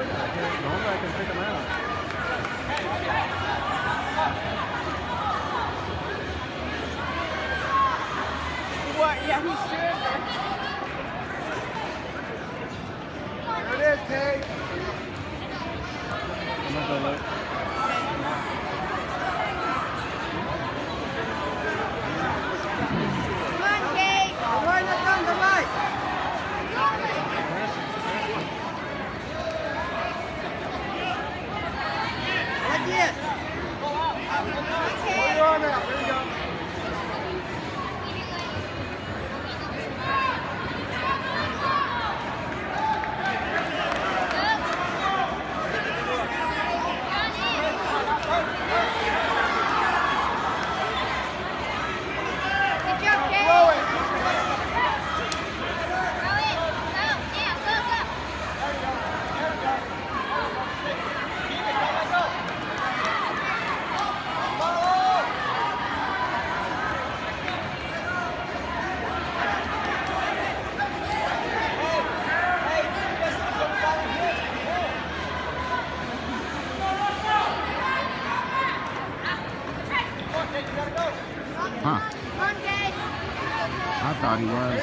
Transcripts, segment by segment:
I can pick them out. What? Yeah, he should. There it is, Kade. I'm gonna go look. I thought he was.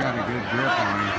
got a good grip on him.